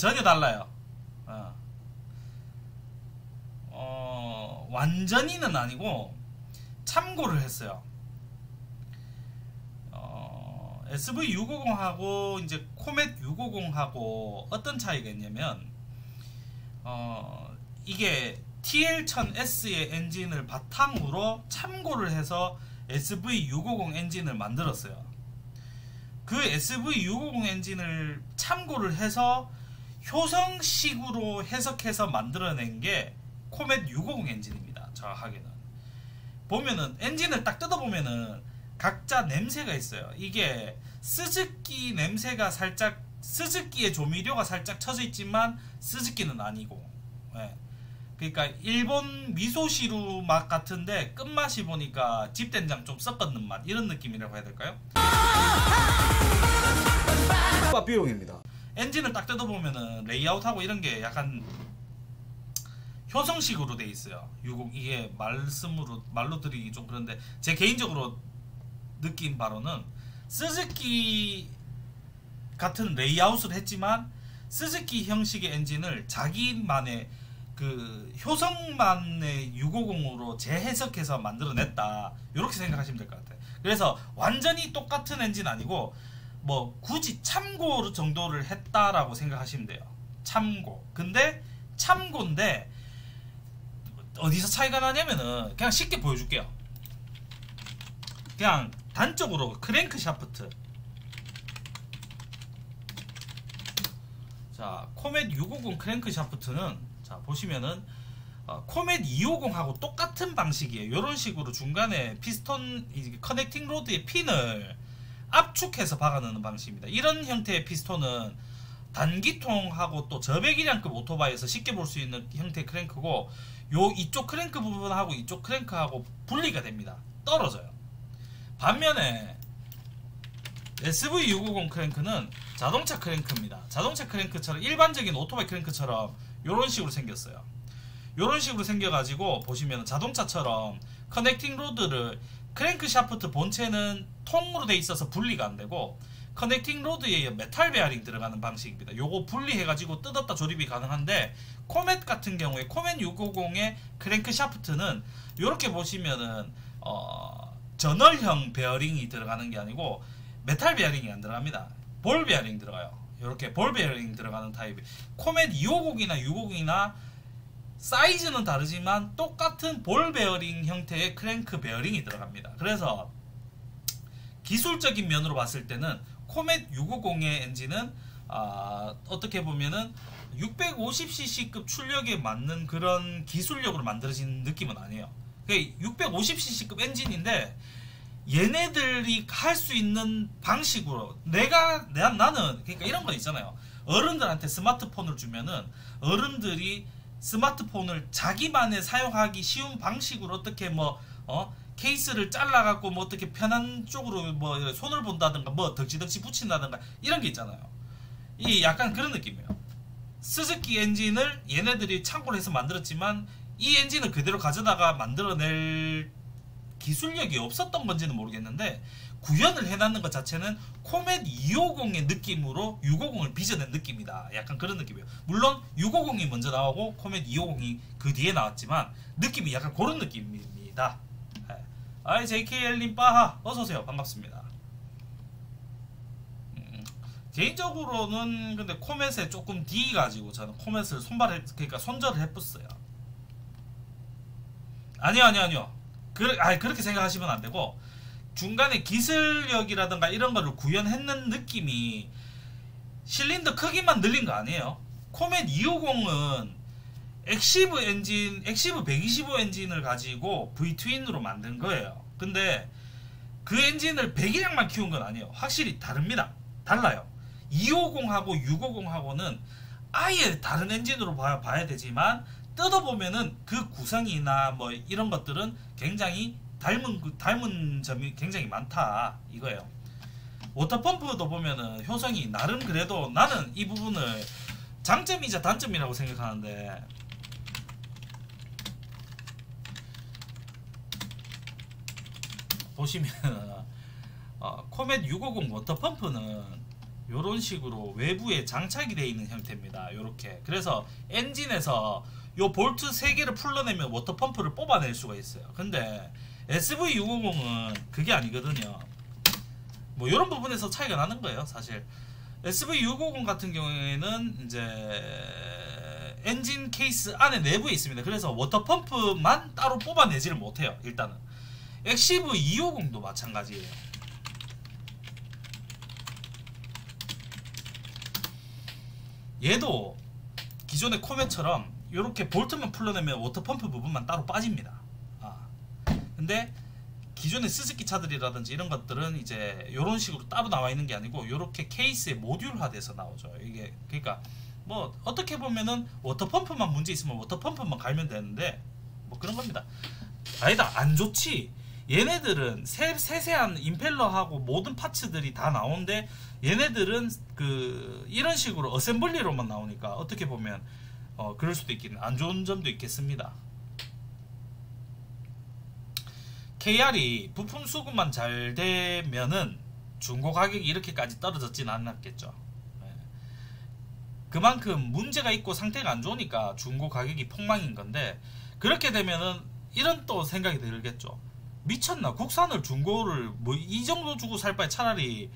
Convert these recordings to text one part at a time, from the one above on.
전혀 달라요. 어. 어, 완전히는 아니고 참고를 했어요. 어, SV650하고 이제 코멧 650하고 어떤 차이가 있냐면 어, 이게 TL1000S의 엔진을 바탕으로 참고를 해서 SV650 엔진을 만들었어요. 그 SV650 엔진을 참고를 해서 효성식으로 해석해서 만들어낸 게 코멧 650 엔진입니다. 정확하게는. 보면은 엔진을 딱 뜯어보면은 각자 냄새가 있어요. 이게 스즈키 냄새가 살짝 스즈키의 조미료가 살짝 쳐져 있지만 스즈키는 아니고 예. 그러니까 일본 미소시루 맛 같은데 끝맛이 보니까 집된장 좀 섞었는 맛 이런 느낌이라고 해야 될까요? 비용입니다. 엔진을 딱 뜯어보면은 레이아웃하고 이런 게 약간 효성식으로 돼 있어요. 60 이게 말씀으로 말로 드리기 좀 그런데 제 개인적으로 느낀 바로는 스즈키 같은 레이아웃을 했지만 스즈키 형식의 엔진을 자기만의 그 효성만의 650으로 재해석해서 만들어냈다 이렇게 생각하시면 될 것 같아요. 그래서 완전히 똑같은 엔진 아니고 뭐 굳이 참고 정도를 했다라고 생각하시면 돼요. 참고. 근데 참고인데 어디서 차이가 나냐면은 그냥 쉽게 보여줄게요. 그냥 단적으로 크랭크 샤프트. 자, 코멧 650 크랭크 샤프트는 자, 보시면은 어, 코멧 250하고 똑같은 방식이에요. 이런 식으로 중간에 피스톤 커넥팅 로드의 핀을 압축해서 박아넣는 방식입니다. 이런 형태의 피스톤은 단기통하고 또 저배기량급 오토바이에서 쉽게 볼 수 있는 형태의 크랭크고 요 이쪽 크랭크 부분하고 이쪽 크랭크하고 분리가 됩니다. 떨어져요. 반면에 SV650 크랭크는 자동차 크랭크입니다. 자동차 크랭크처럼 일반적인 오토바이 크랭크처럼 이런 식으로 생겼어요. 이런 식으로 생겨가지고 보시면 자동차처럼 커넥팅 로드를 크랭크 샤프트 본체는 통으로 돼 있어서 분리가 안 되고 커넥팅 로드에 메탈 베어링 들어가는 방식입니다. 요거 분리해가지고 뜯었다 조립이 가능한데 코멧 같은 경우에 코멧 650의 크랭크 샤프트는 이렇게 보시면은 어, journal형 베어링이 들어가는 게 아니고 메탈 베어링이 안 들어갑니다. 볼 베어링 들어가요. 이렇게 볼 베어링 들어가는 타입이 코멧 250이나 650이나 사이즈는 다르지만 똑같은 볼 베어링 형태의 크랭크 베어링이 들어갑니다. 그래서 기술적인 면으로 봤을 때는 코멧 650의 엔진은 아, 어떻게 보면은 650cc급 출력에 맞는 그런 기술력으로 만들어진 느낌은 아니에요. 650cc급 엔진인데 얘네들이 할 수 있는 방식으로 내가 내, 나는 그러니까 이런 거 있잖아요. 어른들한테 스마트폰을 주면은 어른들이 스마트폰을 자기만의 사용하기 쉬운 방식으로 어떻게 뭐 어? 케이스를 잘라갖고 뭐 어떻게 편한 쪽으로 뭐 손을 본다든가 뭐 덕지덕지 붙인다든가 이런 게 있잖아요. 이 약간 그런 느낌이에요. 스즈키 엔진을 얘네들이 참고를 해서 만들었지만 이 엔진을 그대로 가져다가 만들어낼 기술력이 없었던 건지는 모르겠는데 구현을 해놨는 것 자체는 코멧 250의 느낌으로 650을 빚어낸 느낌이다. 약간 그런 느낌이에요. 물론 650이 먼저 나오고 코멧 250이 그 뒤에 나왔지만 느낌이 약간 그런 느낌입니다. 네. 아이 JKL님 빠하 어서오세요. 반갑습니다. 음, 개인적으로는 근데 코멧에 조금 D 가지고 저는 코멧을 손발해 그러니까 손절을 해봤어요. 아니요 아니요 아니요. 그, 아 그렇게 생각하시면 안 되고 중간에 기술력이라든가 이런 거를 구현했는 느낌이 실린더 크기만 늘린 거 아니에요. 코멧 250은 엑시브 엔진, 엑시브 125 엔진을 가지고 V-twin으로 만든 거예요. 근데 그 엔진을 배기량만 키운 건 아니에요. 확실히 다릅니다. 달라요. 250하고 650하고는 아예 다른 엔진으로 봐야, 봐야 되지만 뜯어보면은 그 구성이나 뭐 이런 것들은 굉장히 닮은 그 닮은 점이 굉장히 많다 이거예요. water pump도 보면은 효성이 나름 그래도 나는 이 부분을 장점이자 단점이라고 생각하는데 보시면 어, 코멧 650 water pump는 요런 식으로 외부에 장착이 되어 있는 형태입니다. 요렇게. 그래서 엔진에서 요 볼트 3개를 풀러내면 water pump를 뽑아낼 수가 있어요. 근데 SV650은 그게 아니거든요. 뭐 이런 부분에서 차이가 나는 거예요, 사실. SV650 같은 경우에는 이제 엔진 케이스 안에 내부에 있습니다. 그래서 water pump만 따로 뽑아내지를 못해요. 일단은. 엑시브 250도 마찬가지예요. 얘도 기존의 코멧처럼 이렇게 볼트만 풀러내면 water pump 부분만 따로 빠집니다. 아. 근데 기존의 스즈키 차들이라든지 이런 것들은 이제 이런 식으로 따로 나와 있는 게 아니고 이렇게 케이스에 모듈화돼서 나오죠. 이게 그러니까 뭐 어떻게 보면은 water pump만 문제 있으면 water pump만 갈면 되는데 뭐 그런 겁니다. 아니다 안 좋지. 얘네들은 세, 세세한 임펠러하고 모든 파츠들이 다 나오는데 얘네들은 그 이런 식으로 어셈블리로만 나오니까 어떻게 보면 어 그럴 수도 있긴 안 좋은 점도 있겠습니다. KR이 부품 수급만 잘 되면은 중고 가격이 이렇게까지 떨어졌지는 않았겠죠. 예. 그만큼 문제가 있고 상태가 안 좋으니까 중고 가격이 폭망인 건데 그렇게 되면은 이런 또 생각이 들겠죠. 미쳤나 국산을 중고를 뭐 이 정도 주고 살 바에 차라리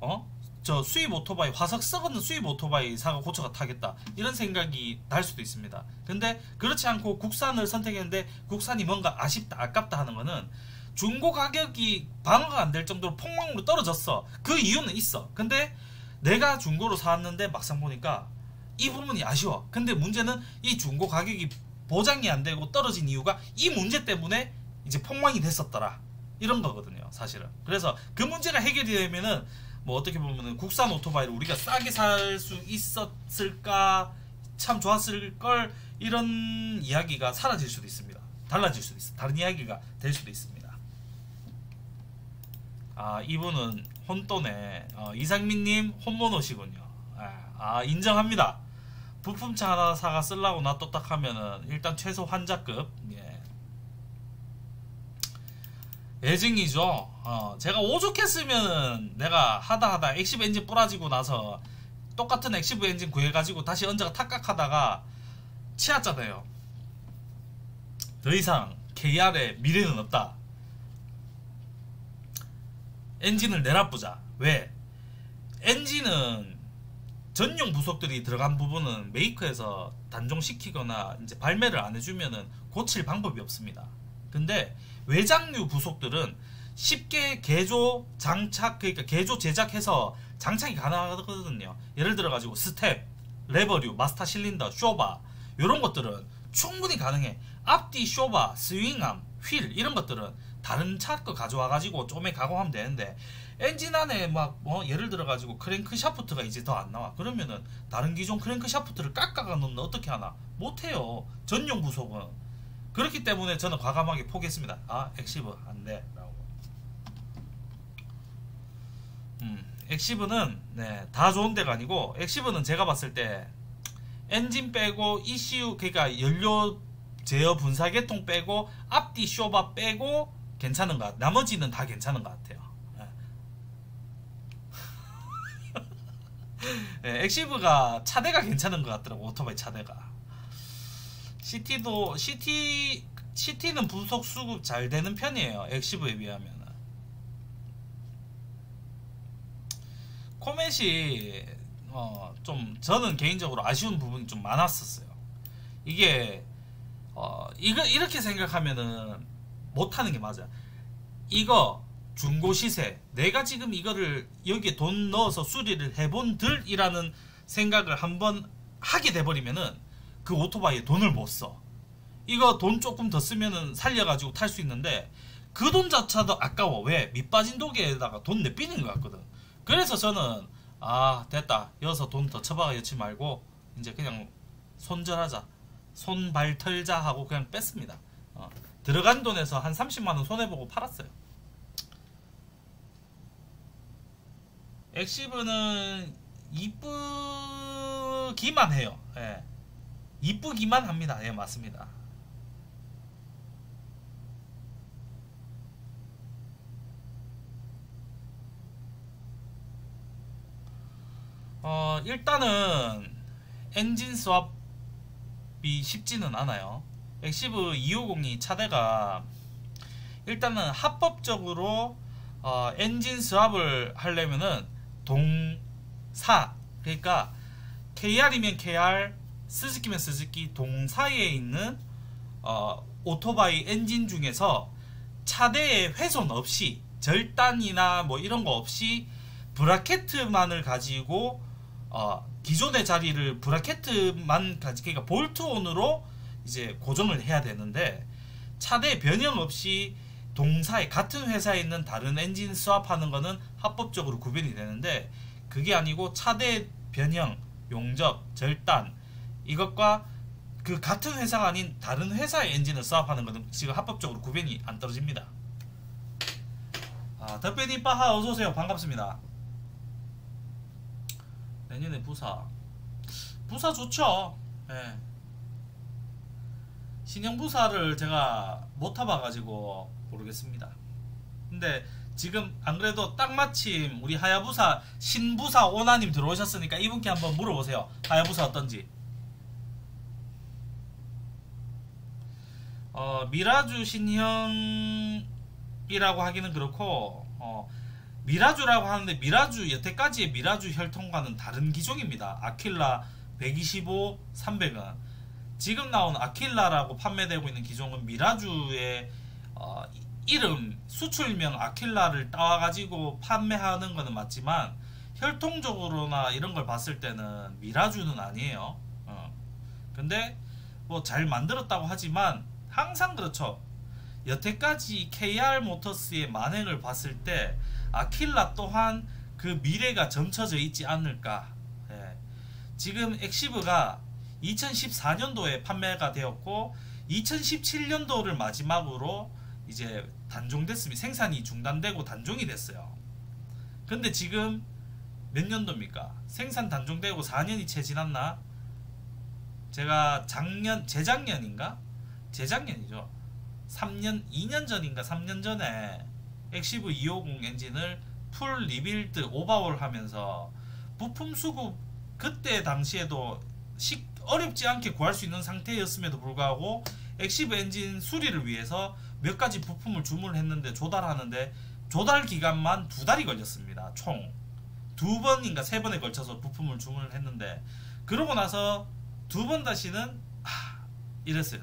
어 저 수입 오토바이 화석 썩은 수입 오토바이 사가 고쳐가 타겠다 이런 생각이 날 수도 있습니다. 근데 그렇지 않고 국산을 선택했는데 국산이 뭔가 아쉽다 아깝다 하는 거는 중고 가격이 방어가 안 될 정도로 폭망으로 떨어졌어. 그 이유는 있어. 근데 내가 중고로 사왔는데 막상 보니까 이 부분이 아쉬워. 근데 문제는 이 중고 가격이 보장이 안 되고 떨어진 이유가 이 문제 때문에 이제 폭망이 됐었더라. 이런 거거든요, 사실은. 그래서 그 문제가 해결이 되면은 뭐 어떻게 보면은 국산 오토바이를 우리가 싸게 살 수 있었을까 참 좋았을 걸 이런 이야기가 사라질 수도 있습니다. 달라질 수도 있어. 다른 이야기가 될 수도 있습니다. 아 이분은 혼돈에 어, 이상민님 혼모노시군요. 아, 아 인정합니다. 부품차 하나 사가 쓰려고 놔뒀다 하면은 일단 최소 환자급 예. 애증이죠. 어, 제가 오죽했으면 내가 하다 하다 엑시브 엔진 뿌라지고 나서 똑같은 엑시브 엔진 구해가지고 다시 얹어가 탁각하다가 치았잖아요. 더 이상 KR의 미래는 없다. 엔진을 내놔보자. 왜? 엔진은 전용 부속들이 들어간 부분은 메이커에서 단종시키거나 이제 발매를 안 해주면은 고칠 방법이 없습니다. 근데 외장류 부속들은 쉽게 개조 장착 그러니까 개조 제작해서 장착이 가능하거든요. 예를 들어 가지고 스텝, 레버류, 마스터 실린더, 쇼바 이런 것들은 충분히 가능해. 앞뒤 쇼바, swing arm, 휠 이런 것들은 다른 차 거 가져와 가지고 좀에 가공하면 되는데 엔진 안에 막 뭐 예를 들어 가지고 크랭크 샤프트가 이제 더 안 나와. 그러면은 다른 기존 크랭크 샤프트를 깎아가 놓는 어떻게 하나? 못 해요. 전용 부속은. 그렇기 때문에 저는 과감하게 포기했습니다. 아, 엑시브 안 돼. 라고. 음, 엑시브는 네, 다 좋은 데가 아니고 엑시브는 제가 봤을 때 엔진 빼고 ECU 그러니까 연료 제어 분사 계통 빼고 앞뒤 쇼바 빼고 괜찮은 것 같아요. 나머지는 다 괜찮은 것 같아요. 네, 엑시브가 차대가 괜찮은 것 같더라고 오토바이 차대가. CT도 CT CT는 부속 수급 잘 되는 편이에요. 엑시브에 비하면. 코멧이 어, 좀 저는 개인적으로 아쉬운 부분이 좀 많았었어요. 이게 어, 이거 이렇게 생각하면은 못하는 게 맞아. 이거 중고 시세 내가 지금 이거를 여기에 돈 넣어서 수리를 해본 들이라는 생각을 한번 하게 돼버리면은 그 오토바이에 돈을 못 써. 이거 돈 조금 더 쓰면은 살려가지고 탈 수 있는데 그 돈 자체도 아까워. 왜? 밑빠진 독에다가 돈 내삐는 것 같거든. 그래서 저는 아 됐다. 여기서 돈더 처박아 여치 말고 이제 그냥 손절하자. 손발 털자 하고 그냥 뺐습니다. 어. 들어간 돈에서 한 30만원 손해보고 팔았어요. 엑시브는 이쁘기만 해요. 예. 이쁘기만 합니다. 예, 맞습니다. 어, 일단은 엔진 swap이 쉽지는 않아요. 엑시브 250이 차대가 일단은 합법적으로 어, 엔진 swap을 하려면은 동사 그러니까 KR이면 KR 스즈키면 스즈키 동사에 있는 어, 오토바이 엔진 중에서 차대에 훼손 없이 절단이나 뭐 이런 거 없이 브라켓만을 가지고 어, 기존의 자리를 브라켓만 가지 그러니까 볼트온으로 이제 고정을 해야 되는데 차대 변형 없이 동사에 같은 회사에 있는 다른 엔진 스왑하는 거는 합법적으로 구별이 되는데 그게 아니고 차대 변형, 용접, 절단 이것과 그 같은 회사가 아닌 다른 회사의 엔진을 스왑하는 거는 지금 합법적으로 구별이 안 떨어집니다. 아, 덕배님 빠하 어서 오세요. 반갑습니다. 내년에 부사. 부사 좋죠. 예. 신형 부사를 제가 못 타봐가지고 모르겠습니다. 근데 지금 안 그래도 딱 마침 우리 하야부사 신부사 오나님 들어오셨으니까 이분께 한번 물어보세요. 하야부사 어떤지. 어, 미라주 신형이라고 하기는 그렇고 어, 미라주라고 하는데 미라주 여태까지의 미라주 혈통과는 다른 기종입니다. 아킬라 125, 300은 지금 나온 아킬라라고 판매되고 있는 기종은 미라주의 어, 이름 수출명 아킬라를 따와가지고 판매하는 거는 맞지만 혈통적으로나 이런 걸 봤을 때는 미라주는 아니에요. 어. 근데 뭐 잘 만들었다고 하지만 항상 그렇죠. 여태까지 KR 모터스의 만행을 봤을 때 아킬라 또한 그 미래가 점쳐져 있지 않을까. 예. 지금 엑시브가 2014년도에 판매가 되었고 2017년도를 마지막으로 이제 단종됐습니다. 생산이 중단되고 단종이 됐어요. 근데 지금 몇 년도입니까? 생산 단종되고 4년이 채 지났나? 제가 작년 재작년인가? 재작년이죠. 3년 2년 전인가 3년 전에 엑시브 250 엔진을 full rebuild 오버홀 하면서 부품 수급 그때 당시에도 식 어렵지 않게 구할 수 있는 상태였음에도 불구하고 엑시브 엔진 수리를 위해서 몇 가지 부품을 주문했는데 조달하는데 조달 기간만 두 달이 걸렸습니다. 총 두 번인가 세 번에 걸쳐서 부품을 주문을 했는데 그러고 나서 두 번 다시는 아, 이랬어요